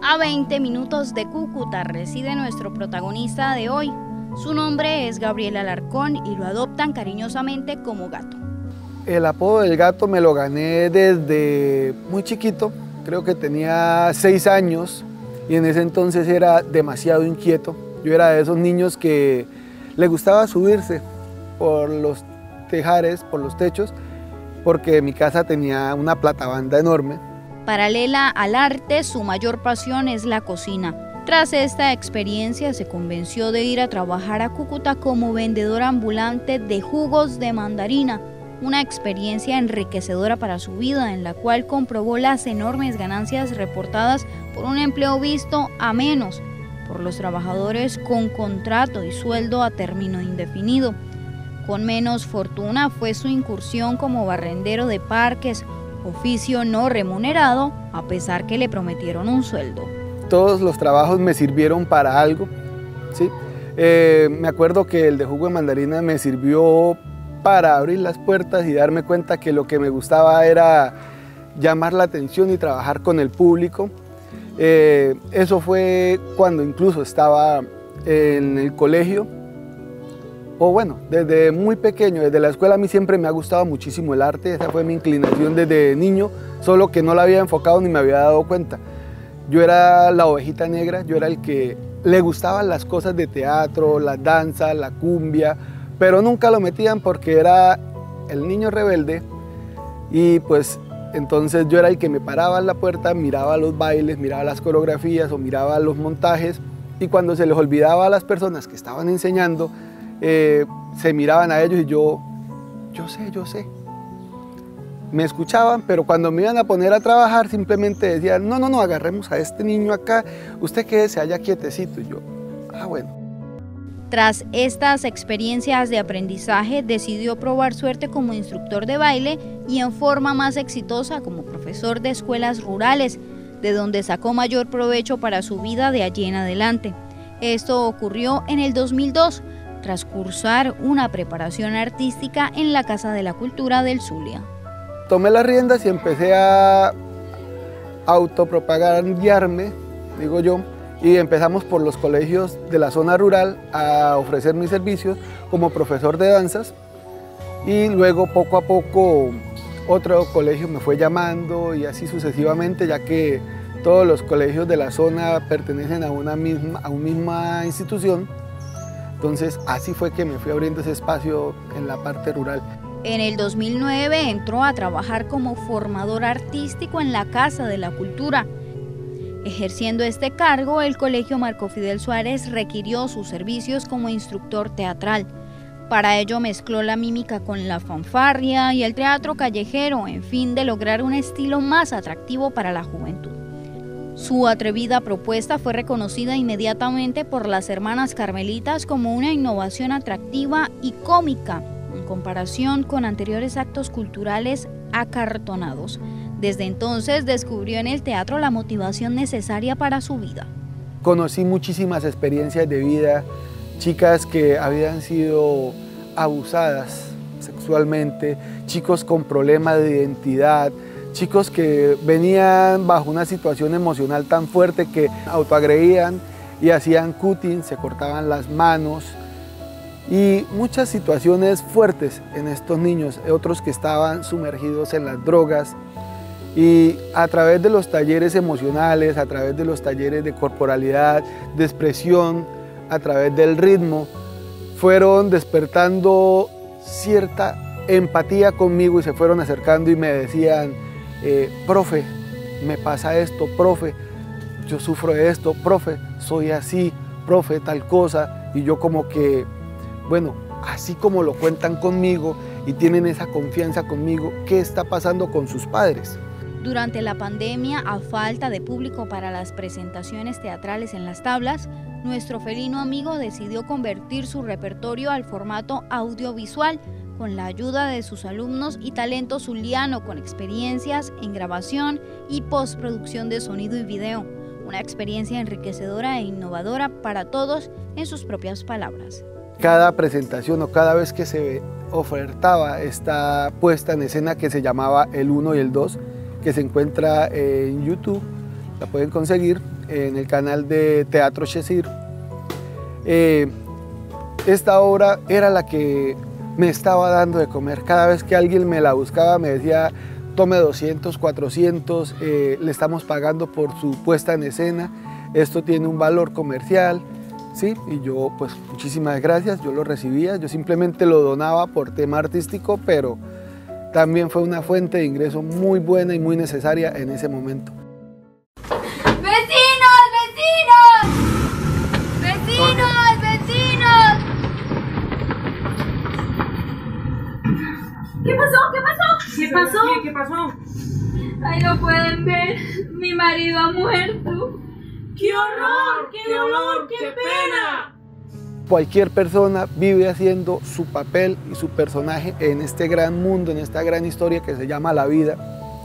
A 20 minutos de Cúcuta reside nuestro protagonista de hoy. Su nombre es Gabriel Alarcón y lo adoptan cariñosamente como gato. El apodo del gato me lo gané desde muy chiquito, creo que tenía 6 años y en ese entonces era demasiado inquieto. Yo era de esos niños que le gustaba subirse por los tejares, por los techos, porque mi casa tenía una platabanda enorme Paralela al arte, su mayor pasión es la cocina. Tras esta experiencia se convenció de ir a trabajar a Cúcuta como vendedor ambulante de jugos de mandarina, una experiencia enriquecedora para su vida en la cual comprobó las enormes ganancias reportadas por un empleo visto a menos por los trabajadores con contrato y sueldo a término indefinido. Con menos fortuna fue su incursión como barrendero de parques oficio no remunerado a pesar que le prometieron un sueldo. Todos los trabajos me sirvieron para algo, ¿sí? Eh, me acuerdo que el de jugo de mandarina me sirvió para abrir las puertas y darme cuenta que lo que me gustaba era llamar la atención y trabajar con el público. Eh, eso fue cuando incluso estaba en el colegio o bueno, desde muy pequeño, desde la escuela a mí siempre me ha gustado muchísimo el arte, esa fue mi inclinación desde niño, solo que no la había enfocado ni me había dado cuenta. Yo era la ovejita negra, yo era el que le gustaban las cosas de teatro, la danza, la cumbia, pero nunca lo metían porque era el niño rebelde y pues entonces yo era el que me paraba en la puerta, miraba los bailes, miraba las coreografías o miraba los montajes y cuando se les olvidaba a las personas que estaban enseñando, eh, se miraban a ellos y yo, yo sé, yo sé. Me escuchaban, pero cuando me iban a poner a trabajar simplemente decían, no, no, no, agarremos a este niño acá, usted quédese allá quietecito. Y yo, ah, bueno. Tras estas experiencias de aprendizaje, decidió probar suerte como instructor de baile y en forma más exitosa como profesor de escuelas rurales, de donde sacó mayor provecho para su vida de allí en adelante. Esto ocurrió en el 2002, tras cursar una preparación artística en la Casa de la Cultura del Zulia. Tomé las riendas y empecé a autopropagandearme, digo yo, y empezamos por los colegios de la zona rural a ofrecer mis servicios como profesor de danzas y luego poco a poco otro colegio me fue llamando y así sucesivamente ya que todos los colegios de la zona pertenecen a una misma, a una misma institución entonces así fue que me fui abriendo ese espacio en la parte rural. En el 2009 entró a trabajar como formador artístico en la Casa de la Cultura. Ejerciendo este cargo, el Colegio Marco Fidel Suárez requirió sus servicios como instructor teatral. Para ello mezcló la mímica con la fanfarria y el teatro callejero en fin de lograr un estilo más atractivo para la juventud. Su atrevida propuesta fue reconocida inmediatamente por las hermanas carmelitas como una innovación atractiva y cómica en comparación con anteriores actos culturales acartonados. Desde entonces descubrió en el teatro la motivación necesaria para su vida. Conocí muchísimas experiencias de vida, chicas que habían sido abusadas sexualmente, chicos con problemas de identidad, chicos que venían bajo una situación emocional tan fuerte que autoagredían y hacían cutting, se cortaban las manos y muchas situaciones fuertes en estos niños, otros que estaban sumergidos en las drogas. Y a través de los talleres emocionales, a través de los talleres de corporalidad, de expresión, a través del ritmo, fueron despertando cierta empatía conmigo y se fueron acercando y me decían, eh, profe, me pasa esto, profe, yo sufro de esto, profe, soy así, profe, tal cosa, y yo como que, bueno, así como lo cuentan conmigo y tienen esa confianza conmigo, ¿qué está pasando con sus padres? Durante la pandemia, a falta de público para las presentaciones teatrales en las tablas, nuestro felino amigo decidió convertir su repertorio al formato audiovisual con la ayuda de sus alumnos y talento zuliano con experiencias en grabación y postproducción de sonido y video. Una experiencia enriquecedora e innovadora para todos en sus propias palabras. Cada presentación o cada vez que se ofertaba esta puesta en escena que se llamaba El 1 y el 2, que se encuentra en YouTube, la pueden conseguir, en el canal de Teatro Chesir. Eh, esta obra era la que me estaba dando de comer. Cada vez que alguien me la buscaba me decía, tome 200, 400, eh, le estamos pagando por su puesta en escena, esto tiene un valor comercial, ¿sí? Y yo, pues, muchísimas gracias, yo lo recibía, yo simplemente lo donaba por tema artístico, pero también fue una fuente de ingreso muy buena y muy necesaria en ese momento. Ay, no pueden ver, mi marido ha muerto. ¡Qué horror! ¡Qué dolor! ¡Qué pena! Cualquier persona vive haciendo su papel y su personaje en este gran mundo, en esta gran historia que se llama la vida,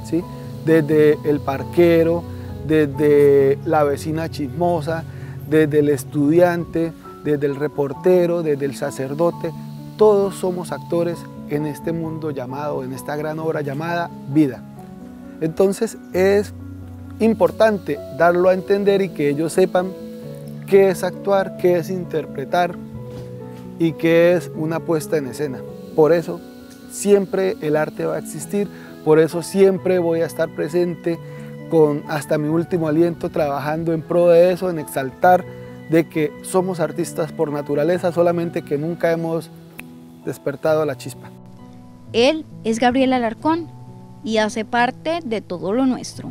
¿sí? Desde el parquero, desde la vecina chismosa, desde el estudiante, desde el reportero, desde el sacerdote, todos somos actores en este mundo llamado, en esta gran obra llamada vida. Entonces es importante darlo a entender y que ellos sepan qué es actuar, qué es interpretar y qué es una puesta en escena. Por eso siempre el arte va a existir, por eso siempre voy a estar presente con hasta mi último aliento trabajando en pro de eso, en exaltar de que somos artistas por naturaleza, solamente que nunca hemos despertado la chispa. Él es Gabriel Alarcón y hace parte de todo lo nuestro.